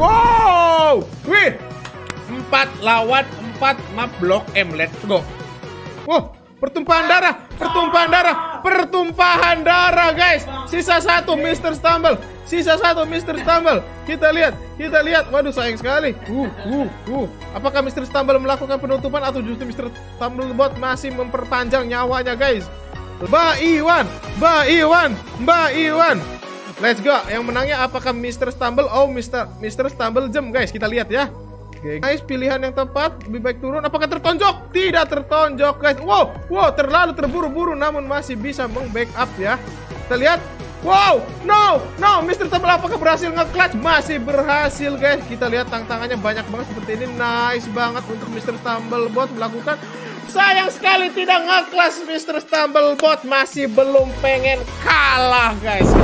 Wow, wih, empat lawan empat map blok M. Let's go. Wow, pertumpahan darah, pertumpahan darah, pertumpahan darah, guys. Sisa satu, Mr. Stumble. Sisa satu, Mr. Stumble. Kita lihat, kita lihat. Waduh, sayang sekali. Uh, uh, uh. Apakah Mr. Stumble melakukan penutupan atau justru Mr. Stumblebot masih memperpanjang nyawanya, guys? Mbak Iwan, Mbak Iwan, Mbak Iwan. Let's go. Yang menangnya apakah Mr. Stumble? Oh, Mr. Mr. Stumble Jam, guys. Kita lihat ya. Oke, guys, pilihan yang tepat lebih baik turun. Apakah tertonjok? Tidak tertonjok, guys. Wow, wow, terlalu terburu-buru, namun masih bisa meng-backup ya. Kita lihat. Wow, no, no, Mr. Stumble apakah berhasil nge-clutch? Masih berhasil, guys. Kita lihat tantangannya banyak banget seperti ini. Nice banget untuk Mr. Stumble bot melakukan. Sayang sekali tidak nge-clutch Mr. Stumble bot masih belum pengen kalah, guys.